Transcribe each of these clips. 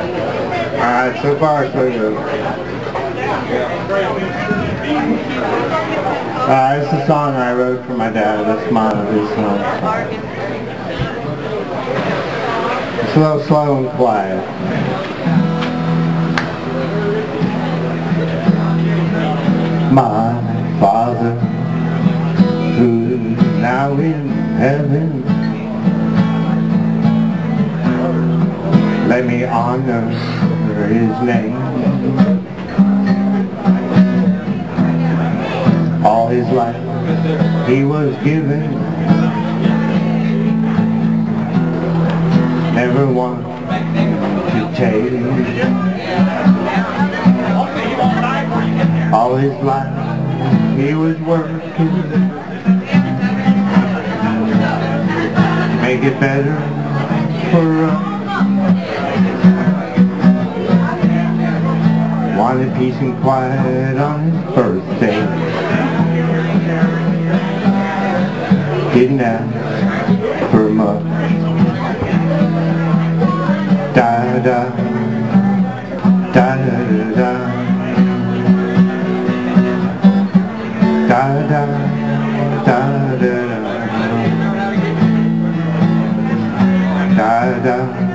Alright, so far so good. Uh, it's a song I wrote for my dad. That's mine. It's, uh, it's a little slow and quiet. Let me honor his name. All his life he was given, never one to take. All his life he was working, make it better peace and quiet on his birthday. Didn't ask for much. Da da da da da da da da da da da da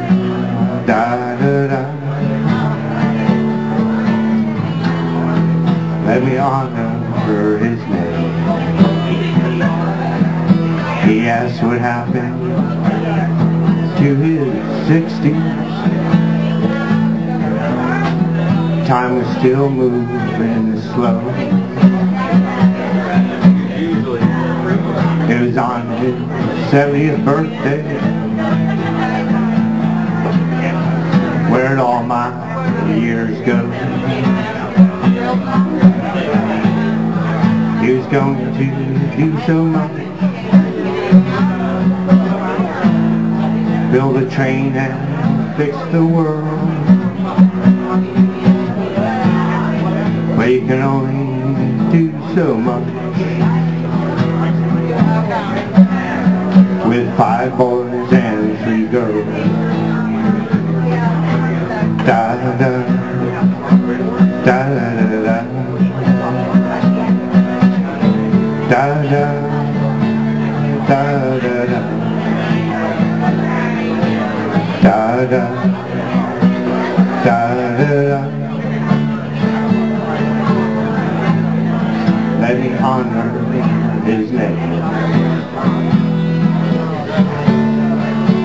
me honor his name. He asked what happened to his 60s. Time was still moving slow. It was on his 70th birthday. Where'd all my years go? Going to do so much. Build a train and fix the world. But you can only do so much. With five boys and three girls. Da da da da da da da da da da da da Let me honor his name.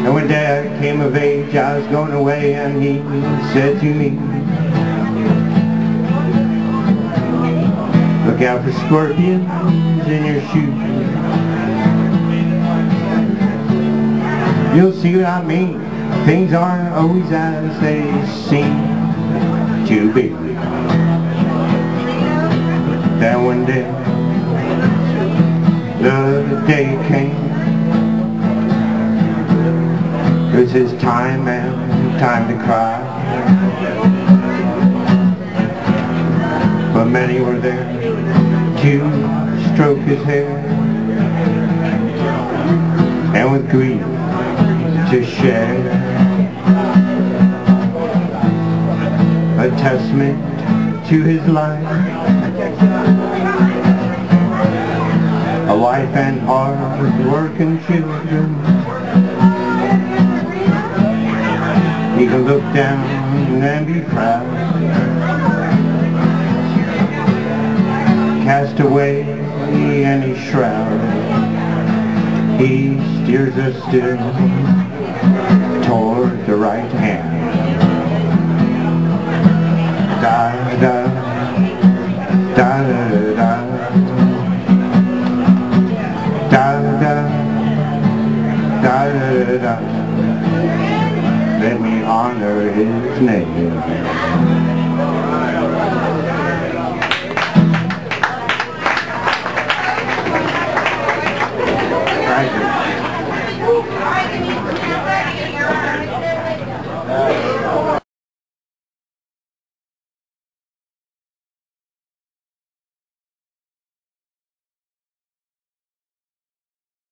And when Dad came of age, I was going away, and he said to me, Look out for scorpions in your shoes. You'll see what I mean. Things aren't always as they seem to be. Then one day, the day came. It was his time and time to cry. But many were there to stroke his hair. And with grief to share a testament to his life. A wife and hard working children. He can look down and be proud cast away any shroud. He steers us still toward the right hand. Da da da da da da da da da da. Let me honor his name.